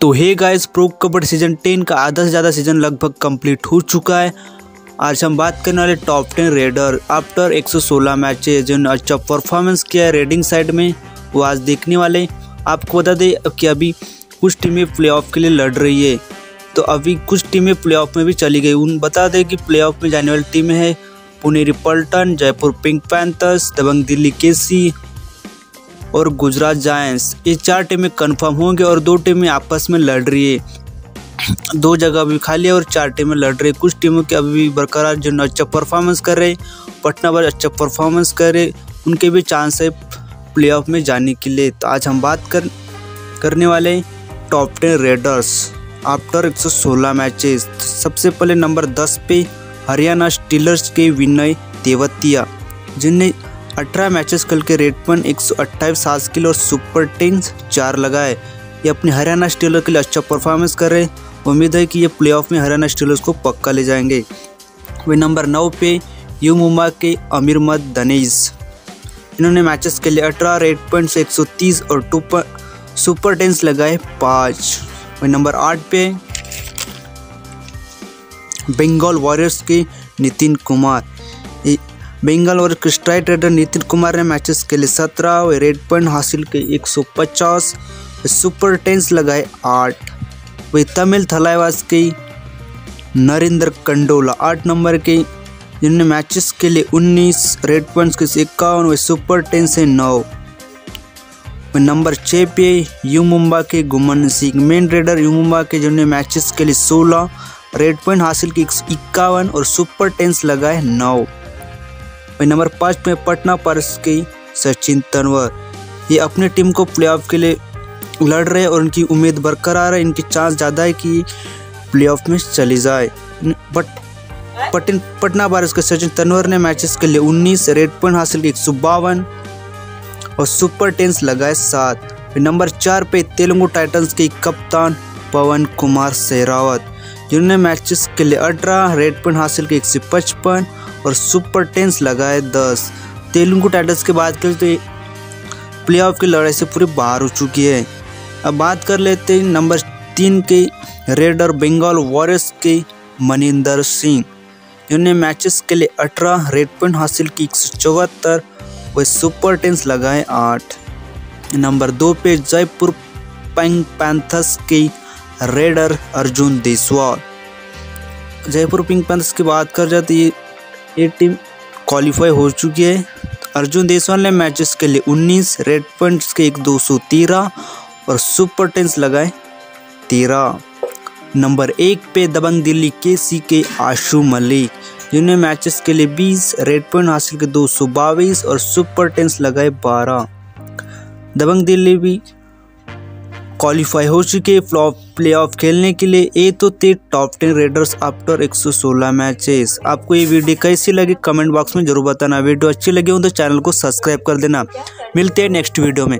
तो hey guys pro kabaddi season ten का आधा से ज़्यादा सीज़न लगभग कंप्लीट हो चुका है। आज हम बात करने वाले top ten raider after 116 matches जिन्होंने अच्छा परफॉर्मेंस किया है रेडिंग साइड में, वो आज देखने वाले आपको बता दें कि अभी कुछ टीमें प्लेऑफ के लिए लड़ रही है। तो अभी कुछ टीमें प्लेऑफ में भी चली गई। उन बता दें कि प्लेऑफ में जाने वाली टीमें हैं Puneri Paltan Jaipur pink panthers, Dabang Delhi KC और गुजरात जायंट्स ये चार टीमें कंफर्म होंगे और दो टीमें आपस में लड़ रही है। दो जगह अभी खाली है और चार टीमें लड़ रही है। कुछ टीमों के अभी भी बरकरार जो अच्छा परफॉर्मेंस कर रहे पटना पर अच्छा परफॉर्मेंस कर रहे उनके भी चांस है प्लेऑफ में जाने के लिए। तो आज हम बात कर, करने वाले top ten raiders after 116 matches सबसे पहले नंबर 10 पे हरियाणा स्टीलर्स के विनय तेवतिया जिनने 18 मैचेस कल के रेट पर एक सौ अट्ठाईस सात किलो और सुपर टेन चार लगाए। ये अपने हरियाणा स्टीलर के लिए अच्छा परफॉर्मेंस कर रहे हैं। उम्मीद है कि ये प्लेऑफ में हरियाणा स्टीलर्स को पक्का ले जाएँगे। वे नंबर नौ पे यू मुंबा के अमीर मद दनेज इन्होंने मैचेस के लिए अठारह रेट पॉइंट एक सौ तीस और टू सुपर टेंस लगाए पाँच। वे नंबर आठ पे बंगाल वॉरियर्स के नितिन कुमार बंगाल और स्ट्राइक रेडर नितिन कुमार ने मैचेस के लिए सत्रह व रेड पॉइंट हासिल के 150 सुपर टेंस लगाए आठ। वही तमिल थलाईवास के नरेंद्र कंडोला आठ नंबर के जिनने मैचेस के लिए 19 रेड पॉइंट्स के इक्यावन व सुपर टेन से नौ। नंबर छः पे यू मुंबा के Guman Singh, main raider U Mumba के, जिन्होंने मैचेस के लिए 16 रेड पॉइंट हासिल की इक्यावन और सुपर टेंस लगाए नौ। वही नंबर पाँच में पटना पारस के सचिन तनवर। ये अपनी टीम को प्लेऑफ के लिए लड़ रहे हैं और उनकी उम्मीद बरकरार है। इनकी चांस ज़्यादा है कि प्लेऑफ में चली जाए। बट पटिन, पटना बारिश के सचिन तनवर ने मैचेस के लिए 19 रेड पॉइंट हासिल किए, एक सौ बावन और सुपर टेंस लगाए सात। नंबर चार पे तेलुगु टाइटंस के कप्तान पवन कुमार सहरावत, जिन्होंने मैचेस के लिए अठारह रेड पॉइंट हासिल किए, एक सौ पचपन और सुपर टेंस लगाए दस। तेलुगु टाइटल्स की बात करें तो प्ले ऑफ़ की लड़ाई से पूरी बाहर हो चुकी है। अब बात कर लेते हैं नंबर तीन के रेड और बंगाल वॉरियर्स के मनिंदर सिंह। जिन्होंने मैचेस के लिए अठारह रेड पॉइंट हासिल की, एक सौ चौहत्तर व सुपर टेंस लगाए आठ। नंबर दो पे जयपुर पैंग पैंथर्स के raider Arjun Deswal. Jaipur pink panthers की बात कर जाती है ये टीम क्वालिफाई हो चुकी है। अर्जुन देसवाल ने मैचेस के लिए 19 रेड पॉइंट्स के एक दो और सुपर टेंस लगाए तेरह। नंबर एक पे दबंग दिल्ली के सी के आशु मलिक, जिन्होंने मैचेस के लिए 20 रेड पॉइंट हासिल के दो सौ बाईस और सुपर टेंस लगाए 12 दबंग दिल्ली भी क्वालिफाई हो चुके फ्लॉप प्लेऑफ खेलने के लिए। ए तो थे top ten raiders after 116 matches आपको ये वीडियो कैसी लगी? कमेंट बॉक्स में ज़रूर बताना। वीडियो अच्छी लगी हो तो चैनल को सब्सक्राइब कर देना। मिलते हैं नेक्स्ट वीडियो में।